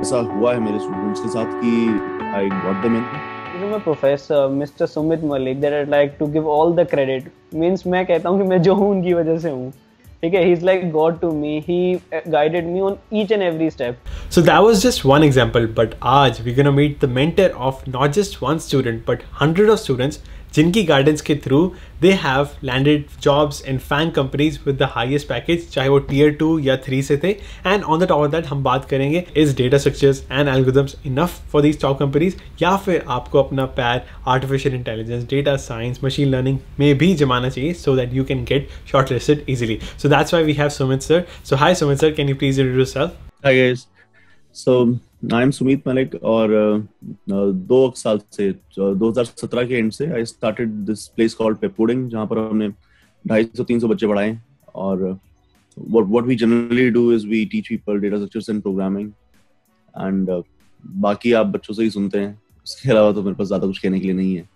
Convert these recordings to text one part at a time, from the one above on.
ऐसा हुआ है मेरे स्टूडेंट्स के साथ कि I got them in my professor Mr. Sumit Malik that I'd like to give all the credit means मैं कहता हूँ कि मैं जो हूँ उनकी वजह से हूँ ठीक है he's like God to me he guided me on each and every step so that was just one example but आज we're gonna meet the mentor of not just one student but hundred of students जिनकी guidance के through they have landed jobs in FAANG companies with the highest package चाहे वो tier two या three से थे। And on the top of that हम बात करेंगे is data structures and algorithms enough for these top companies या फिर आपको अपना पैर artificial intelligence data science machine learning में भी जमाना चाहिए so that you can get shortlisted easily so that's why we have Sumit sir so hi Sumit sir can you please introduce self so I am Sumit Malik और दो साल से 2017 के end से I started this place called पेपोडिंग जहाँ पर हमने ढाई सौ तीन सौ बच्चे पढ़ाए और what we generally do is we teach people data structures and programming and uh, बाकी आप बच्चों से ही सुनते हैं। उसके अलावा तो मेरे पास ज़्यादा कुछ कहने के लिए नहीं है।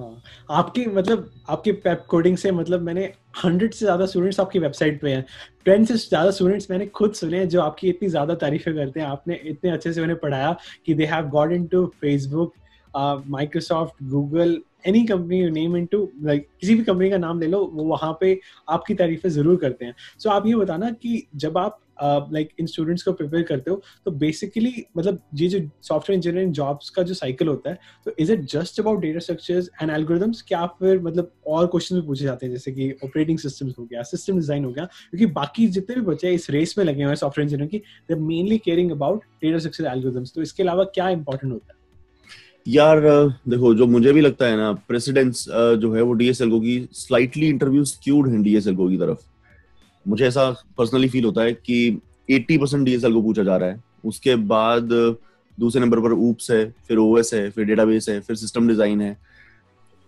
हाँ। आपकी मतलब आपकी पेप कोडिंग से मतलब मैंने हंड्रेड से ज़्यादा स्टूडेंट्स आपकी वेबसाइट पे हैं। टेन से ज़्यादा स्टूडेंट्स मैंने खुद सुने हैं जो आपकी इतनी ज़्यादा तारीफें करते हैं। आपने इतने अच्छे से उन्हें पढ़ाया कि they have got into Facebook Microsoft Google any company name into like किसी भी कंपनी का नाम ले लो वो वहाँ पे आपकी तारीफें ज़रूर करते हैं। सो so, आप ये बताना कि जब आप लाइक इन स्टूडेंट्स को प्रिपेयर करते हो तो बेसिकली मतलब ये जो सॉफ्टवेयर इंजीनियरिंग जॉब्स का जो साइकिल होता है तो is it just about data structures and algorithms क्या फिर मतलब और क्वेश्चन भी पूछे जाते हैं, जैसे कि ऑपरेटिंग सिस्टम्स हो गया सिस्टम डिज़ाइन हो गया, क्योंकि बाकी जितने भी बच्चे इस रेस में लगे हुए हैं सॉफ्टवेयर इंजीनियरिंग की they mainly caring about data structure algorithms तो इसके अलावा क्या इंपॉर्टेंट होता है? यार देखो, जो मुझे भी लगता है ना प्रेसिडेंट्स जो है वो डीएसएल की स्लाइटली इंटरव्यू स्क्यूड है डीएसएल की तरफ़। मुझे ऐसा पर्सनली फील होता है कि 80 परसेंट डीएसएल को पूछा जा रहा है। उसके बाद, दूसरे नंबर पर ऊप्स है, फिर ओएस है, फिर डेटाबेस है, फिर सिस्टम डिज़ाइन है।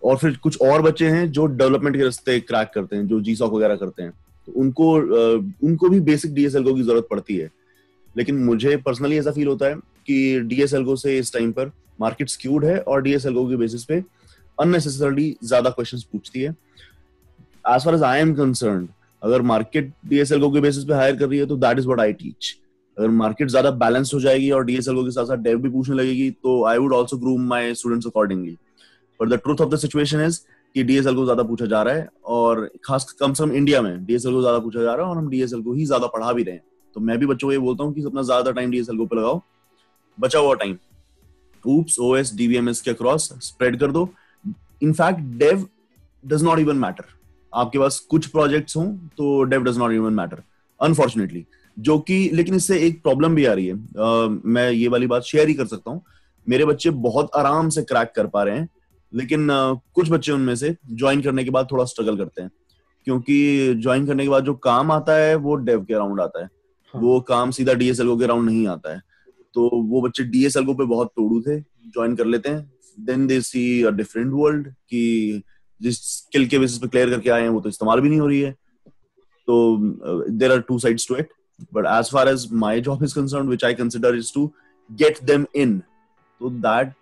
और फिर कुछ और बच्चे हैं जो डेवलपमेंट के रास्ते क्रैक करते हैं, जो जी सॉक वगैरह करते हैं। तो उनको उनको भी बेसिक डीएसएल की ज़रूरत पड़ती है। लेकिन मुझे पर्सनली ऐसा फील होता है कि डीएसएल से इस टाइम पर मार्केट स्क्यूड है और डीएसएल के बेसिस पे अननेसेसरली ज़्यादा क्वेश्चंस पूछती है। As far as I am concern अगर मार्केट डीएसएल के बेसिस पे हायर कर रही है तो that is what I teach अगर मार्केट ज़्यादा बैलेंस हो जाएगी और डीएसएल के साथ साथ डेव भी पूछने लगेगी तो I would also groom my students accordingly but the truth of the situation is कि डीएसएल को ज़्यादा पूछा जा रहा है और खास कम से कम इंडिया में डीएसएल को ज़्यादा पूछा जा रहा है और हम डीएसएल को ही ज़्यादा पढ़ा भी रहे हैं। तो मैं भी बच्चों को ये बोलता हूँ कि अपना ज़्यादा टाइम डीएसएल को लगाओ, बचा हुआ टाइम oops os dvms के अक्रॉस स्प्रेड कर दो. In fact dev does not even matter आपके पास कुछ प्रोजेक्ट्स हों तो dev does not even matter unfortunately जो कि लेकिन इससे एक प्रॉब्लम भी आ रही है। uh, मैं ये वाली बात शेयर ही कर सकता हूँ। मेरे बच्चे बहुत आराम से क्रैक कर पा रहे हैं लेकिन uh, कुछ बच्चे उनमें से ज्वाइन करने के बाद थोड़ा स्ट्रगल करते हैं। क्योंकि ज्वाइन करने के बाद जो काम आता है वो डेव के अराउंड आता है। हाँ. वो काम सीधा डीएसएल के अराउंड नहीं आता है। तो वो बच्चे डीएसएल पे बहुत तोड़ू थे ज्वाइन कर लेते हैं। Then they see a different world कि जिस स्किल के बेसिस पे क्लियर करके आए हैं वो तो इस्तेमाल भी नहीं हो रही है तो there are two sides to it but as far as my job is concern which I consider is to get them in तो that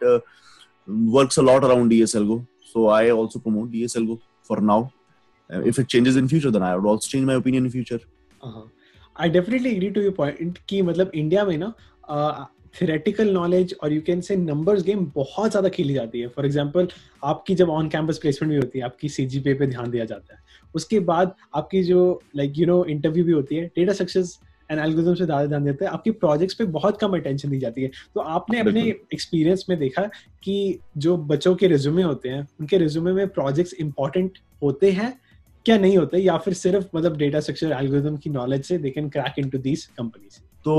works a lot around DSL को so i also promote dsl go for now uh, if it changes in future then i would also change my opinion in future uh-huh. i definitely agree to कि मतलब India में ना theoretical knowledge और you can say numbers game बहुत ज़्यादा खेली जाती है। फॉर एग्ज़ाम्पल आपकी जब ऑन कैंपस प्लेसमेंट भी होती है आपकी सी जी पे पे ध्यान दिया जाता है। उसके बाद आपकी जो लाइक यू नो इंटरव्यू भी होती है डेटा सक्सेस एंड एल्गोरिथम से ज़्यादा ध्यान देते हैं। आपकी प्रोजेक्ट्स पे बहुत कम अटेंशन दी जाती है। तो आपने अपने एक्सपीरियंस में देखा कि जो बच्चों के रिज्यूमे होते हैं उनके रिज्यूमे में प्रोजेक्ट्स इंपॉर्टेंट होते हैं क्या नहीं होते या फिर सिर्फ़ मतलब डेटा स्ट्रक्चर एल्गोरिथम की नॉलेज से they can crack into these companies तो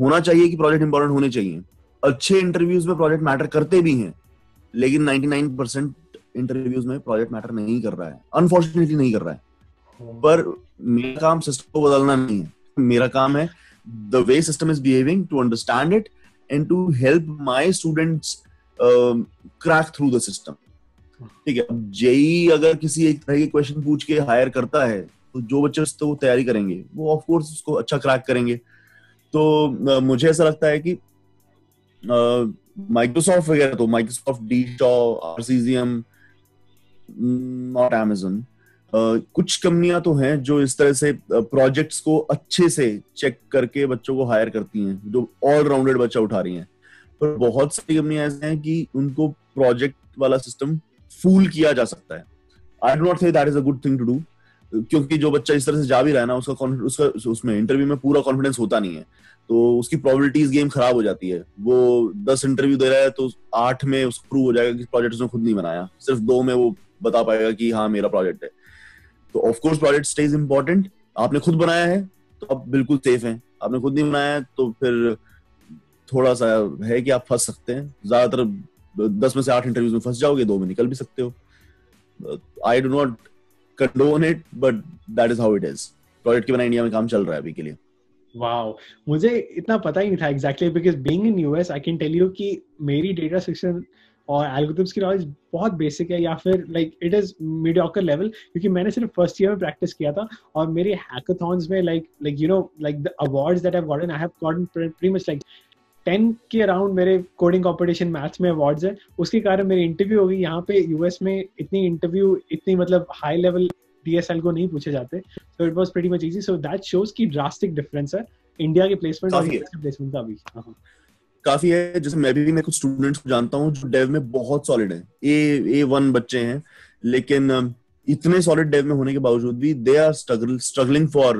होना चाहिए कि प्रोजेक्ट इंपॉर्टेंट होने चाहिए। अच्छे इंटरव्यूज़ में प्रोजेक्ट मैटर करते भी हैं, लेकिन 99 परसेंट इंटरव्यूज़ में प्रोजेक्ट मैटर नहीं कर रहा है। अनफॉर्चुनेटली नहीं कर रहा हाँ। पर मेरा काम सिस्टम को बदलना नहीं है। मेरा काम है the way system is behaving to understand it and to help my students crack through the system ठीक है, अब जेई अगर किसी एक तरह के क्वेश्चन पूछ के हायर करता है तो जो बच्चे वो तैयारी करेंगे, वो ऑफ़ कोर्स उसको अच्छा क्रैक करेंगे। तो मुझे ऐसा लगता है कि माइक्रोसॉफ्ट वगैरह तो Microsoft D Shaw or Arcesium not Amazon कुछ कंपनियाँ तो हैं जो इस तरह से प्रोजेक्ट्स को अच्छे से चेक करके बच्चों को हायर करती हैं, जो ऑलराउंडेड बच्चा उठा रही हैं। पर बहुत सारी कंपनियाँ ऐसे हैं कि उनको प्रोजेक्ट वाला सिस्टम फूल किया जा सकता है। I do not say that is a good thing to do क्योंकि जो बच्चा इस तरह से जा भी रहा है ना, उसका उसका, उसमें इंटरव्यू में पूरा कॉन्फिडेंस होता नहीं है। तो उसकी प्रोबेबिलिटीज गेम खराब हो जाती है। वो दस इंटरव्यू दे रहा है तो आठ में उसको प्रूव हो जाएगा कि प्रोजेक्ट उसने खुद नहीं बनाया। सिर्फ़ दो में वो बता पाएगा कि हाँ मेरा प्रोजेक्ट है। तो ऑफकोर्स प्रोजेक्ट स्टेज इंपॉर्टेंट आपने खुद बनाया है तो आप बिल्कुल सेफ़ हैं। आपने खुद नहीं बनाया है तो फिर थोड़ा सा है कि आप फंस सकते हैं। ज़्यादातर दस में से आठ इंटरव्यूज़ में फंस जाओगे, दो में निकल भी सकते हो। I do not condone it but that is how it is project के बिना इंडिया में काम चल रहा है अभी के लिए। वाओ मुझे इतना पता ही नहीं था exactly because being in US I can tell you कि मेरी डेटा सेक्शन और एल्गोरिथम्स की नॉलेज बहुत बेसिक है, या फिर like it is mediocre level क्योंकि मैंने सिर्फ़ फ़र्स्ट ईयर में प्रैक्टिस किया था और मेरे हैकाथॉन्स में like like you know like the awards that I have gotten I have gotten pretty much like ten K around मेरे कोडिंग कॉम्पिटिशन मैथ्स में अवार्ड्स है। उसके कारण मेरी इंटरव्यू होगी। यहाँ पे यूएस में इतनी इंटरव्यू इतनी मतलब हाई लेवल डीएसएल को नहीं पूछे जाते। So it was pretty much easy so that shows की ड्रास्टिक डिफरेंस है। इंडिया के प्लेसमेंट और प्लेसमेंट का भी। हाँ। काफ़ी है। जैसे मैं भी मैं कुछ स्टूडेंट्स को जानता हूँ जो डेव में बहुत सॉलिड है। ए ए वन बच्चे हैं। लेकिन इतने सॉलिड डेव में होने के बावजूद भी they are struggle struggling for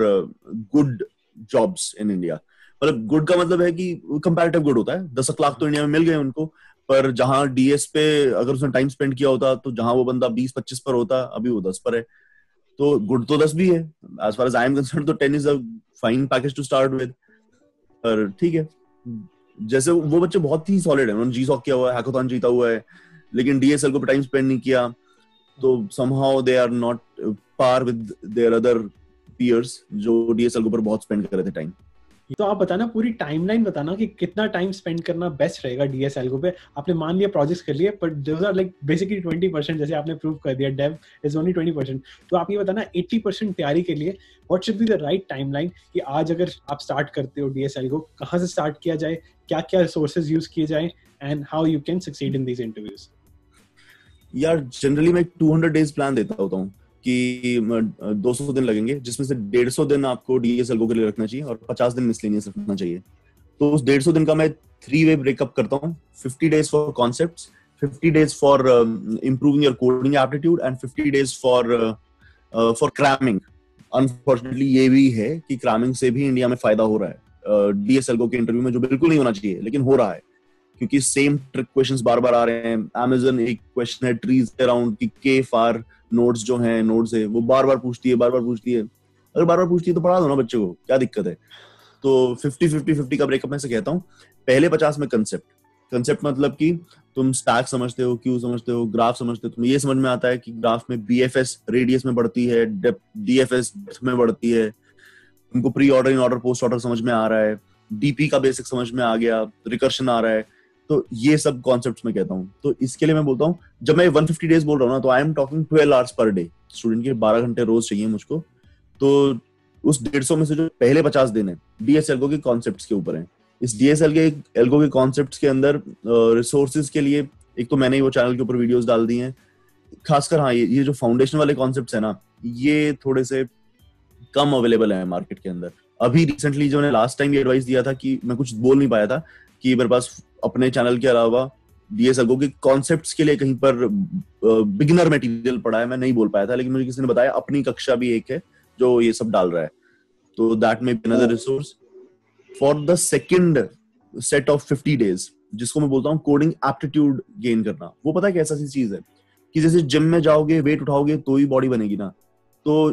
good jobs in India मतलब गुड का मतलब है कि कंपैरेटिव गुड होता है। दस लाख तो इंडिया में मिल गए उनको, पर जहाँ डीएस पे अगर उसने टाइम स्पेंड किया होता तो जहाँ वो बंदा बीस पच्चीस पर होता, अभी वो दस पर है। तो गुड तो दस भी है। As far as I am concern तो ten is a fine package to start with पर ठीक है। जैसे वो बच्चे बहुत ही सॉलिड है। उन्होंने जी सॉक किया हुआ है हैकाथॉन जीता हुआ है, लेकिन डीएसएल को टाइम स्पेंड नहीं किया। तो somehow they are not par with their other peers जो डीएसएल के ऊपर बहुत स्पेंड कर रहे थे टाइम तो आप बताना, पूरी टाइमलाइन बताना कि कितना टाइम स्पेंड करना बेस्ट रहेगा डीएसएल को पे। आपने मान लिया प्रोजेक्ट्स कर लिए but those are like basically 20% जैसे आपने प्रूव कर दिया डेव इज़ ओनली 20% तो आप ये बताना 80% तैयारी के लिए what should be the right timeline कि आज अगर आप स्टार्ट करते हो डीएसएल को कहाँ से स्टार्ट किया जाए क्या क्या रिसोर्सेज यूज़ किए जाए and how you can succeed in these interviews यार जनरली मैं 200 डेज़ प्लान देता होता हूँ। कि 200 दिन लगेंगे जिसमें से 150 दिन आपको डीएसएल के लिए रखना चाहिए और 50 दिन मिसलेनियस रखना चाहिए। तो उस 150 दिन का मैं थ्री वे ब्रेकअप करता हूँ। 50 days for concepts 50 days for improving your coding aptitude and 50 days for for cramming unfortunately ये भी है कि क्रैमिंग से भी इंडिया में फ़ायदा हो रहा है। डीएसएल uh, के इंटरव्यू में जो बिल्कुल नहीं होना चाहिए लेकिन हो रहा है। क्योंकि सेम ट्रिक क्वेश्चंस बार बार आ रहे हैं। अमेजन एक क्वेश्चन है ट्रीज अराउंड की के फार नोट्स जो हैं नोट्स है, वो बार बार पूछती है बार बार पूछती है। अगर बार बार पूछती है तो पढ़ा दो ना बच्चे को, क्या दिक्कत है? तो फिफ्टी फिफ्टी फिफ्टी का ब्रेकअप मैं से कहता हूँ। पहले पचास में कंसेप्ट कंसेप्ट मतलब कि तुम स्टैक समझते हो क्यू समझते हो ग्राफ समझते हो, तुम्हें ये समझ में आता है कि ग्राफ में बी एफ़ एस रेडियस में बढ़ती है डी एफ़ एस में बढ़ती है। तुमको pre order in order post order समझ में आ रहा है। डीपी का बेसिक समझ में आ गया रिकर्शन आ रहा है। तो ये सब कॉन्सेप्ट में कहता हूँ। तो इसके लिए मैं बोलता हूँ, जब मैं 150 डेज़ बोल रहा हूँ ना तो I am talking 12 hours per day student के 12 घंटे रोज चाहिए मुझको। तो उस डेढ़ सौ में से जो पहले पचास दिन है डीएसएलगो के कॉन्सेप्ट के ऊपर है। इस डीएसएल के एल्गो के कॉन्सेप्ट के अंदर रिसोर्सेज के लिए, एक तो मैंने ही वो चैनल के ऊपर वीडियोस डाल दी हैं। खासकर हाँ ये ये जो फाउंडेशन वाले कॉन्सेप्ट है ना, ये थोड़े से कम अवेलेबल है मार्केट के अंदर। अभी रिसेंटली जो मैंने लास्ट टाइम ये एडवाइस दिया था कि मैं कुछ बोल नहीं पाया था कि मेरे पास अपने चैनल के अलावा डीएसएलगो के कॉन्सेप्ट्स के लिए कहीं पर बिगिनर मटेरियल पढ़ा है, मैं नहीं बोल पाया था, लेकिन मुझे किसी ने बताया, अपनी कक्षा भी एक है, जो ये सब डाल रहा है। तो that may be another resource for the second set of 50 days जिसको मैं बोलता हूँ कोडिंग एप्टीट्यूड गेन करना, वो पता है कैसा सी चीज़ है कि जैसे जिम में जाओगे वेट उठाओगे तो ही बॉडी बनेगी ना। तो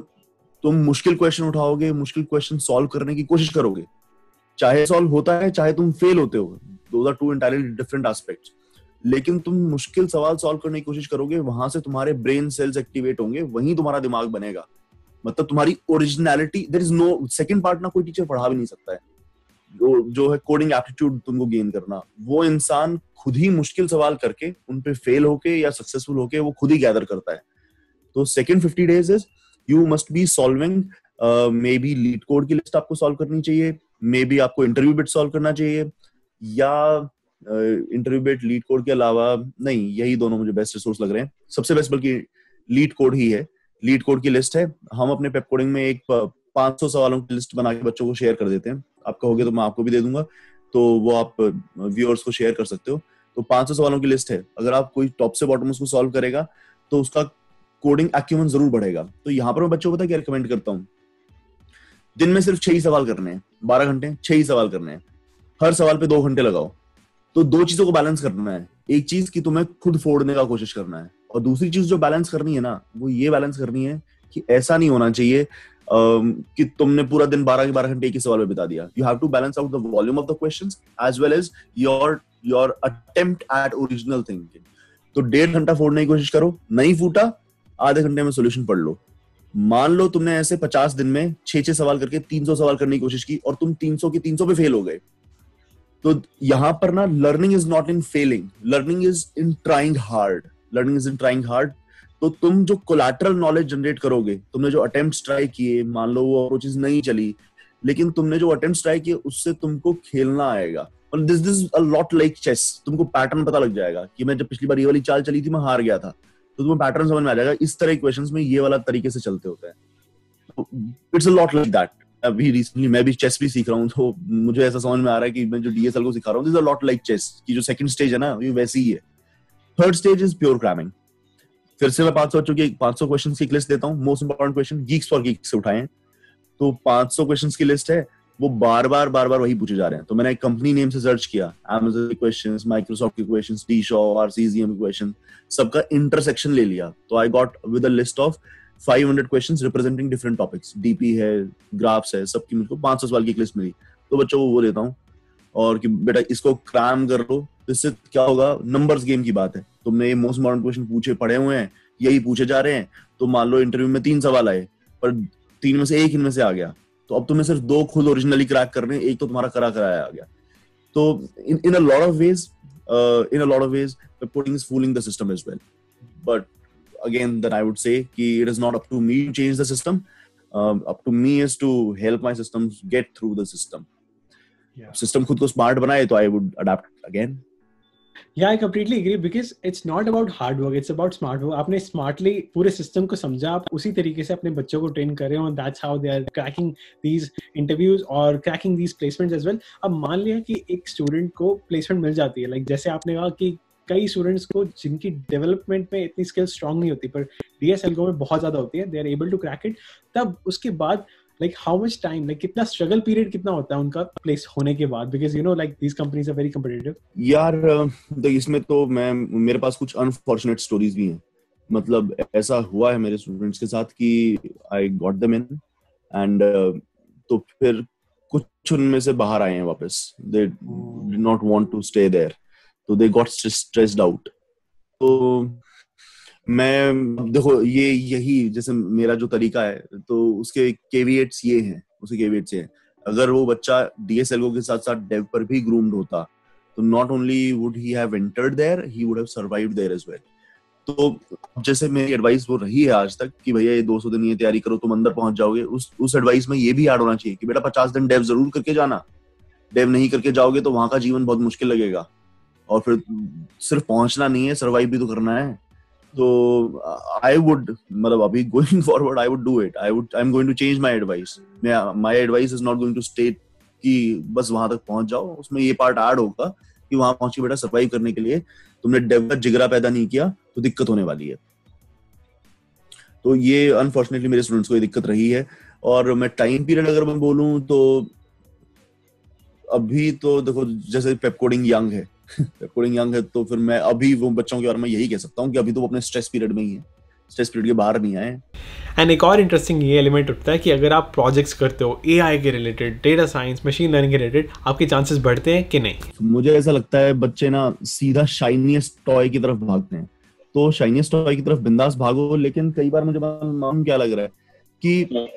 तुम मुश्किल क्वेश्चन उठाओगे, मुश्किल क्वेश्चन सॉल्व करने की कोशिश करोगे चाहे सॉल्व होता है, चाहे तुम फेल होते हो। Those are two entirely different aspects लेकिन तुम मुश्किल सवाल सॉल्व करने की कोशिश करोगे, वहाँ से तुम्हारे ब्रेन सेल्स एक्टिवेट होंगे, वहीं तुम्हारा दिमाग बनेगा। मतलब तुम्हारी originality there is no second part ना कोई टीचर पढ़ा भी नहीं सकता है। जो जो है कोडिंग एप्टीट्यूड तुमको गेन करना, वो इंसान खुद ही मुश्किल सवाल करके, उन पे फेल होके या सक्सेसफुल होके वो खुद ही गैदर करता है। तो second fifty days is you must be solving maybe LeetCode की लिस्ट आपको सॉल्व करनी चाहिए मे बी आपको इंटरव्यू बिट सॉल्व करना चाहिए, या इंटरव्यू बिट लीड कोड के अलावा, नहीं, यही दोनों मुझे बेस्ट रिसोर्स लग रहे हैं। सबसे बेस्ट बल्कि लीड कोड ही है। लीड कोड की लिस्ट है। हम अपने पेप कोडिंग में एक 500 सवालों की लिस्ट बना के बच्चों को शेयर कर देते हैं। आप कहोगे तो मैं आपको भी दे दूँगा। तो वो आप व्यूअर्स को शेयर कर सकते हो। तो 500 सवालों की लिस्ट है। अगर आप कोई टॉप से बॉटम उसको सॉल्व करेगा तो उसका कोडिंग एक्यूमेंट ज़रूर बढ़ेगा। तो यहाँ पर मैं बच्चों को पता क्या रिकमेंड करता हूँ? दिन में सिर्फ़ छह ही सवाल करने हैं, बारह घंटे, छह ही सवाल करने हैं। हर सवाल पे दो घंटे लगाओ। तो दो चीज़ों को बैलेंस करना है। एक चीज़ की तुम्हें खुद फोड़ने का कोशिश करना है। और दूसरी चीज़ जो बैलेंस करनी है ना, वो ये बैलेंस करनी है कि ऐसा नहीं होना चाहिए कि तुमने पूरा दिन बारह के बारह घंटे एक ही सवाल में बिता दिया। You have to balance out the volume of the question as well as your your attempt at original thinking तो डेढ़ घंटा फोड़ने की कोशिश करो, नहीं फूटा, आधे घंटे में सोल्यूशन पढ़ लो। मान लो तुमने ऐसे पचास दिन में छह छह सवाल करके तीन सौ सवाल करने की कोशिश की और तुम तीन सौ की तीन सौ पे फेल हो गए। तो यहाँ पर ना learning is not in failing learning is in trying hard learning is in trying hard तो तुम जो कोलाटरल नॉलेज जनरेट करोगे, तुमने जो अटेम्प्ट ट्राई किए, मान लो वो अप्रोचेस नहीं चली, लेकिन तुमने जो अटेम्प्ट ट्राई किए, उससे तुमको खेलना आएगा। और this this a lot like chess तुमको पैटर्न पता लग जाएगा कि मैं जब पिछली बार ये वाली चाल चली थी, मैं हार गया था। तो तुम्हें पैटर्न समझ में आ जाएगा, इस तरह के क्वेश्चंस में ये वाला तरीके से चलते होते हैं। It's a lot like that अभी रिसेंटली मैं भी चेस भी सीख रहा हूँ तो मुझे ऐसा समझ में आ रहा है कि मैं जो डीएसएल को सिखा रहा हूँ लॉट लाइक चेस की जो सेकंड स्टेज है ना, ये वैसी ही है। Third stage is pure cramming फिर से मैं 500 बच्चों की 500 क्वेश्चन की लिस्ट देता हूँ most important question GeeksforGeeks से उठाए। तो 500 क्वेश्चन की लिस्ट है वो बार बार बार बार वही पूछे जा रहे हैं। तो मैंने एक कंपनी नेम से सर्च किया, Amazon के क्वेश्चंस माइक्रोसॉफ्ट के क्वेश्चंस डी शॉ आरसीजीएम के क्वेश्चन सबका इंटरसेक्शन ले लिया। तो I got with list of 500 questions representing different topics DP है ग्राफ्स है, सबकी मुझको 500 सवाल की एक लिस्ट मिली। तो बच्चों को वो देता हूँ, और कि बेटा इसको क्रैम कर लो इससे क्या होगा? नंबर्स गेम की बात है। तुमने ये मोस्ट मॉडर्न क्वेश्चन पूछे, पढ़े हुए हैं, यही पूछे जा रहे हैं। तो मान लो इंटरव्यू में तीन सवाल आए, पर तीन में से एक इनमें से आ गया। तो अब तुम्हें सिर्फ़ दो खुद ओरिजिनली क्रैक करने एक तो तुम्हारा करा कराया आ गया तो in in a lot of ways in a lot of ways putting is fooling the system as well but again then i would say ki it is not up to me to change the system um, up to me is to help my systems get through the system yeah. system खुद को smart बनाए तो i would adapt again Yeah, I completely agree because it's not about hard work, it's about smart work. आपने smartly पूरे system को समझा आप उसी तरीके से अपने बच्चों को ट्रेन कर रहे हो that's how they are cracking these interviews और cracking these placements as well. अब मान लिया कि एक student को placement मिल जाती है like जैसे आपने कहा कि कई स्टूडेंट्स को जिनकी डेवलपमेंट में इतनी स्किल स्ट्रांग नहीं होती पर डीएसएल में बहुत ज़्यादा होती है they are able to crack it तब उसके बाद like how much time like कितना स्ट्रगल पीरियड कितना होता है उनका प्लेस होने के बाद? Because you know like these companies are very competitive यार तो इसमें तो मैं, मेरे पास कुछ अनफॉर्चुनेट स्टोरीज भी हैं। मतलब ऐसा हुआ है मेरे स्टूडेंट्स के साथ कि I got them in and तो फिर कुछ उनमें से बाहर आए हैं वापस। They did not want to stay there तो दे गॉट स्ट्रेस्ड आउट तो मैं, देखो, ये यही, जैसे मेरा जो तरीका है तो उसके केविएट्स ये हैं, उसके केविएट्स ये हैं। अगर वो बच्चा डीएसएलओ के साथ साथ डेव पर भी ग्रूम्ड होता तो not only would he have entered there he would have survived there as well तो जैसे मेरी एडवाइस वो रही है आज तक, कि भैया ये 200 दिन ये तैयारी करो, तुम अंदर पहुँच जाओगे, उस उस एडवाइस में ये भी ऐड होना चाहिए कि बेटा 50 दिन डेव ज़रूर करके जाना। डेव नहीं करके जाओगे तो वहाँ का जीवन बहुत मुश्किल लगेगा। और फिर सिर्फ़ पहुँचना नहीं है सर्वाइव भी तो करना है। तो आई वुड मतलब अभी going forward I would do it I would I am going to change my advice my advice is not going to state कि बस वहाँ तक पहुँच जाओ। उसमें ये पार्ट ऐड होगा कि वहाँ पहुँच के बेटा सर्वाइव करने के लिए तुमने डेवलप जिगरा पैदा नहीं किया तो दिक्कत होने वाली है। तो ये अनफॉर्चुनेटली मेरे स्टूडेंट्स को ये दिक्कत रही है। और मैं टाइम पीरियड अगर मैं बोलूँ तो अभी तो देखो, जैसे पेप कोडिंग यंग है कोडिंग यंग है तो फिर मैं अभी वो बच्चों के बारे में यही कह सकता हूँ कि अभी तो वो अपने स्ट्रेस पीरियड में ही है। स्ट्रेस पीरियड के बाहर नहीं आए एंड एक और इंटरेस्टिंग ये एलिमेंट उठता है कि अगर आप प्रोजेक्ट्स करते हो एआई के related data science machine learning के रिलेटेड आपके चांसेस बढ़ते हैं कि नहीं? मुझे ऐसा लगता है बच्चे ना सीधा शाइनियस्ट टॉय की तरफ़ भागते हैं। तो शाइनियस्ट टॉय की तरफ़ बिंदास भागो लेकिन कई बार मुझे मालूम क्या लग रहा है कि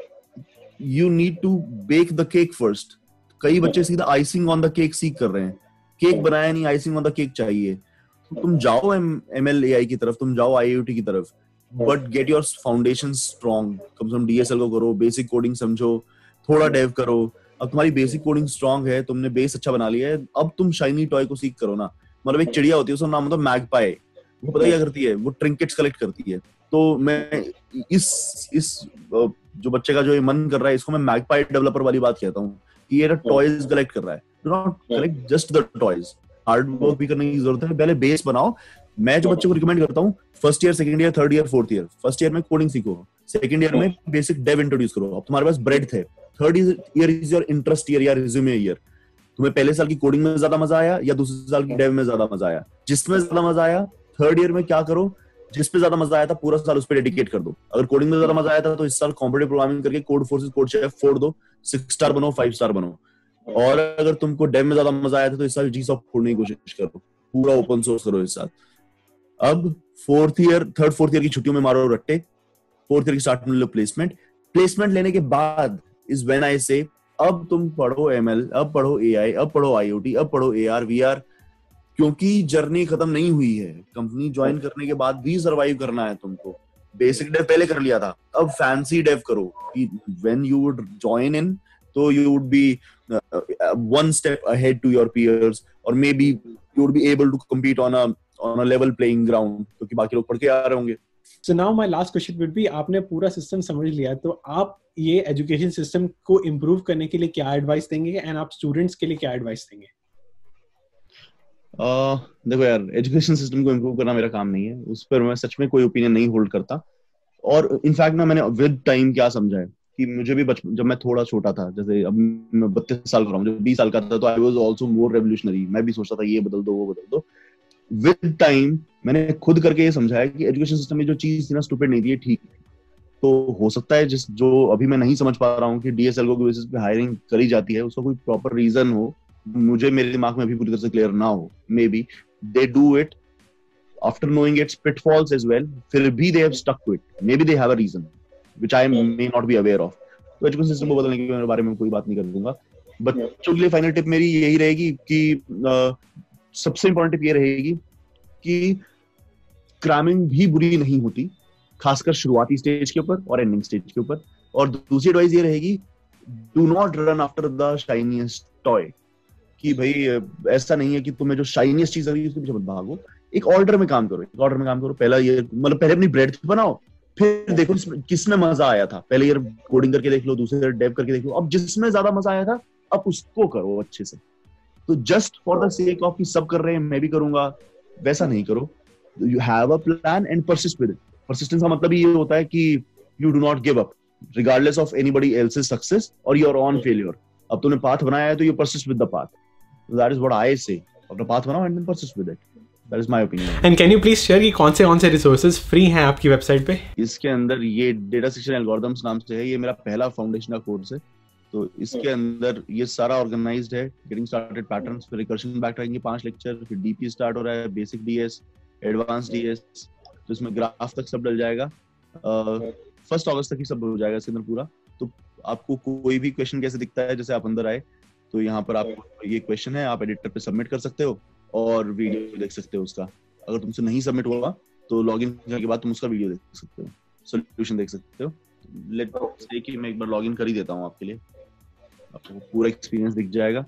you need to bake the cake first कई बच्चे सीधा आइसिंग ऑन द केक सीख कर रहे हैं। केक बनाया नहीं आइसिंग ऑन द केक चाहिए। तो तुम जाओ एम एल ए आई की तरफ़ तुम जाओ आई की तरफ़ but get your foundation strong कम से कम डीएसएल को करो बेसिक कोडिंग समझो थोड़ा डेव करो। अब तुम्हारी बेसिक कोडिंग स्ट्रॉन्ग है तुमने बेस अच्छा बना लिया है अब तुम शाइनी टॉय को सीख करो ना। मतलब एक चिड़िया होती है उसका नाम मतलब मैग पाए वो पता क्या करती है? वो ट्रिंकेट्स कलेक्ट करती है। तो मैं इस इस जो बच्चे का जो ये मन कर रहा है इसको मैं मैगपाई डेवलपर वाली बात कहता हूँ। कि ये टॉयज कलेक्ट कर रहा है। Do not collect just the toys hard work भी करने की ज़रूरत है। पहले बेस बनाओ। मैं जो बच्चे को रिकमेंड करता हूँ first year second year third year fourth year first year में कोडिंग सीखो। सेकंड ईयर में बेसिक डेव इंट्रोड्यूस करो। अब तुम्हारे पास ब्रेड थे third year is your interest year या रिज्यूमे ईयर तुम्हें पहले साल की कोडिंग में ज़्यादा मज़ा आया या दूसरे साल की डेव में ज़्यादा मज़ा आया? जिसमें ज़्यादा मज़ा आया थर्ड ईयर में क्या करो? जिस पे ज़्यादा मज़ा आया था, पूरा साल उस पर डेडिकेट कर दो। अगर कोडिंग में ज़्यादा मज़ा आया था तो इस साल कॉम्पिटेटिव प्रोग्रामिंग करके कोड फोर्सेस कोड शेफ फोड़ दो सिक्स स्टार बनो फाइव स्टार बनो। और अगर तुमको डेव में ज़्यादा मज़ा आया था तो इस साल जी सॉफ्ट फोड़ने की कोशिश करो। पूरा ओपन सोर्स करो इस साल। अब fourth year third fourth year की छुट्टियों में मारो रट्टे। फोर्थ ईयर की स्टार्ट में लो प्लेसमेंट प्लेसमेंट लेने के बाद इज़ वेन आई से अब तुम पढ़ो एमएल अब पढ़ो एआई अब पढ़ो आईओटी अब पढ़ो ए आर आर क्योंकि जर्नी खत्म नहीं हुई है। कंपनी ज्वाइन करने के बाद भी सरवाइव करना है तुमको। बेसिक डेव पहले कर लिया था। अब फैंसी डेव करो। कि when you would join in तो you would be one step ahead to your peers और maybe you would be able to compete on on a level playing ground क्योंकि बाकी लोग पढ़ के आ रहे होंगे। So now my last question would be आपने पूरा सिस्टम समझ लिया तो आप ये एजुकेशन सिस्टम को इम्प्रूव करने के लिए क्या एडवाइस देंगे? एंड आप स्टूडेंट्स के लिए क्या एडवाइस देंगे? Uh, देखो यार एजुकेशन सिस्टम को इम्प्रूव करना मेरा काम नहीं है। उस पर मैं सच में कोई ओपिनियन नहीं होल्ड करता। और इनफैक्ट ना मैंने विद टाइम क्या समझा है कि मुझे भी बचपन जब मैं थोड़ा छोटा था जैसे अब मैं बत्तीस साल का हूँ जब बीस साल का था तो I was also more revolutionary मैं भी सोचता था ये बदल दो वो बदल दो। विद टाइम मैंने खुद करके ये समझाया कि एजुकेशन सिस्टम में जो चीज़ थी ना स्टूपिड नहीं थी ठीक तो हो सकता है जिस जो अभी मैं नहीं समझ पा रहा हूँ कि डीएसएल को बेसिस पे हायरिंग करी जाती है उसका कोई प्रॉपर रीजन हो मुझे मेरे दिमाग में अभी पूरी तरह से क्लियर ना हो maybe they do it after knowing its pitfalls as well फिर भी they have stuck to it maybe they have a reason which I may not be aware of तो एजुकेशन सिस्टम को बदलने के बारे में कोई बात नहीं कर दूँगा बच्चों के लिए फाइनल टिप मेरी यही रहेगी कि सबसे इंपॉर्टेंट टिप ये रहेगी कि क्रैमिंग भी बुरी नहीं होती खासकर शुरुआती स्टेज के ऊपर और एंडिंग स्टेज के ऊपर। और दूसरी एडवाइस ये रहेगी do not run after the shiniest toy कि भाई, ऐसा नहीं है कि तुम्हें जो शाइनियस्ट चीज़ है उसके पीछे मत भागो। एक ऑर्डर में काम करो, एक ऑर्डर में काम करो। पहला ये मतलब पहले अपनी ब्रेड बनाओ, फिर देखो किसमें मज़ा आया था। पहले ईयर कोडिंग करके देख लो, दूसरे ईयर डेव करके देख लो। अब जिसमें ज़्यादा मज़ा आया था, अब उसको करो अच्छे से। तो just for the sake of कि सब कर रहे हैं, मैं भी करूँगा, वैसा नहीं करो। You have a plan and persist with it persistence का मतलब ये होता है कि you do not give up regardless of anybody else's success और योर ऑन फेलियर अब तुमने पाथ बनाया है तो you persist with the path that is what I say अपना पाथ बनाओ and then persist with it that is my opinion and can you please share कि कौन से कौन से रिसोर्सेज फ्री हैं आपकी वेबसाइट पे? इसके अंदर ये डेटा सेक्शन एल्गोरिथम्स नाम से है ये मेरा पहला फाउंडेशन का कोर्स है। तो इसके अंदर ये सारा ऑर्गेनाइज्ड है। गेटिंग स्टार्टेड पैटर्न्स फिर रिकर्शन बैक ट्रैकिंग के पाँच लेक्चर फिर डीपी स्टार्ट हो रहा है बेसिक डीएस एडवांस डीएस तो इसमें ग्राफ तक सब डल जाएगा। फ़र्स्ट अगस्त तक ही सब हो जाएगा इसके अंदर पूरा। तो आपको कोई भी क्वेश्चन कैसे दिखता है जैसे आप अंदर आए तो यहाँ पर आपको ये क्वेश्चन है आप एडिटर पे सबमिट कर सकते हो और वीडियो देख सकते हो उसका। अगर तुमसे नहीं सबमिट हुआ तो लॉग इन करने के बाद तुम उसका वीडियो देख सकते हो सोल्यूशन देख सकते हो। लेट से कि मैं एक बार लॉग इन कर ही देता हूँ आपके लिए। आपको पूरा एक्सपीरियंस दिख जाएगा।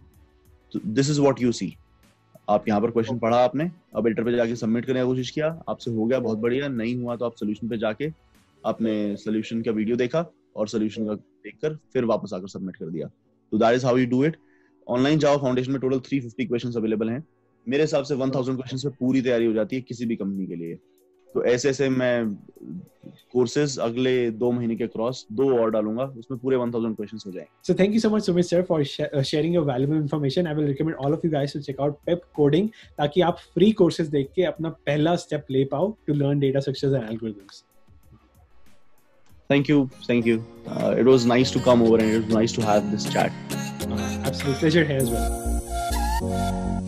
तो this is what you see आप यहाँ पर क्वेश्चन पढ़ा आपने अब एडिटर पे जाके सबमिट करने की कोशिश किया। आपसे हो गया बहुत बढ़िया नहीं हुआ तो आप सोल्यूशन पे जाके आपने सोल्यूशन का वीडियो देखा और सोल्यूशन का देखकर फिर वापस आकर सबमिट कर दिया। तो that is how you do it online जाओ फाउंडेशन में टोटल 350 क्वेश्चंस अवेलेबल हैं। मेरे हिसाब से 1000 क्वेश्चंस पे पूरी तैयारी हो जाती है किसी भी कंपनी के लिए। तो ऐसे ऐसे मैं कोर्सेज अगले दो महीने के क्रॉस दो और डालूँगा, उसमें पूरे 1000 क्वेश्चंस हो जाएँगे। So thank you so much Sumit sir for sharing your valuable information I will recommend all of you guys to check out Pepcoding ताकि आप फ्री कोर्सेज देख के अपना पहला स्टेप ले पाओ to learn data structures and algorithms Thank you, thank you. Uh, it was nice to come over and it was nice to have this chat. Absolute pleasure here as well.